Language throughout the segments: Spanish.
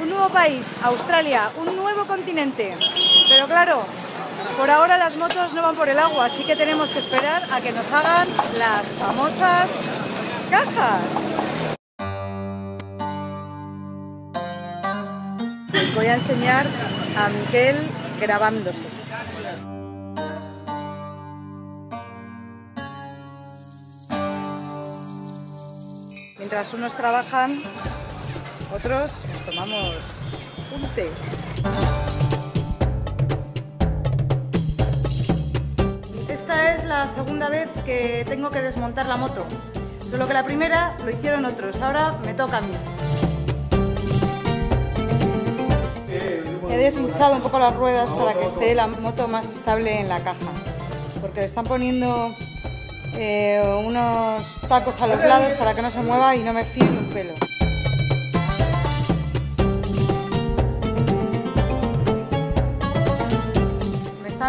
Un nuevo país, Australia, un nuevo continente. Pero claro, por ahora las motos no van por el agua, así que tenemos que esperar a que nos hagan las famosas cajas. Voy a enseñar a Miquel grabándose. Mientras unos trabajan, otros nos tomamos un té. Esta es la segunda vez que tengo que desmontar la moto. Solo que la primera lo hicieron otros, ahora me toca a mí. He deshinchado un poco las ruedas para que esté la moto más estable en la caja. Porque le están poniendo eh, unos tacos a los lados para que no se mueva y no me fíe un pelo.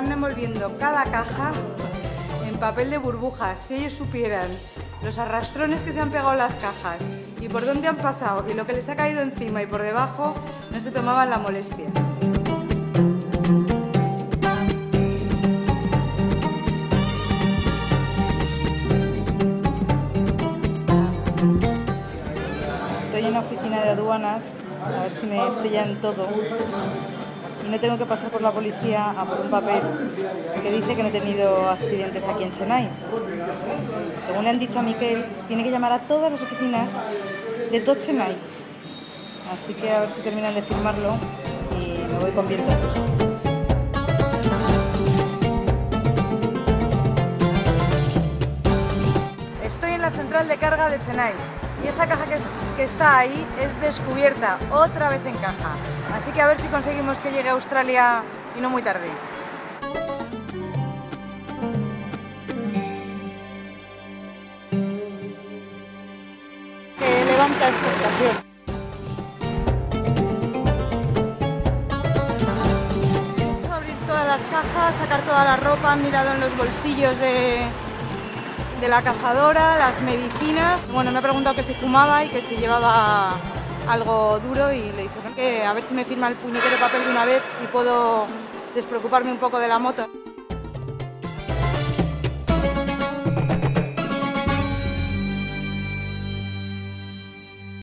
Están envolviendo cada caja en papel de burbujas. Si ellos supieran los arrastrones que se han pegado las cajas y por dónde han pasado y lo que les ha caído encima y por debajo, no se tomaban la molestia. Estoy en la oficina de aduanas a ver si me sellan todo y no tengo que pasar por la policía a por un papel que dice que no he tenido accidentes aquí en Chennai. Según le han dicho a Miquel, tiene que llamar a todas las oficinas de todo Chennai. Así que a ver si terminan de firmarlo y me voy con viento Estoy en la central de carga de Chennai y esa caja que, que, está ahí es descubierta, otra vez en caja. Así que a ver si conseguimos que llegue a Australia y no muy tarde. Que levanta expectación. He hecho abrir todas las cajas, sacar toda la ropa, han mirado en los bolsillos de, de la cazadora, las medicinas. Bueno, me ha preguntado que si fumaba y que si llevaba algo duro y le he dicho que a ver si me firma el puñetero papel de una vez y puedo despreocuparme un poco de la moto.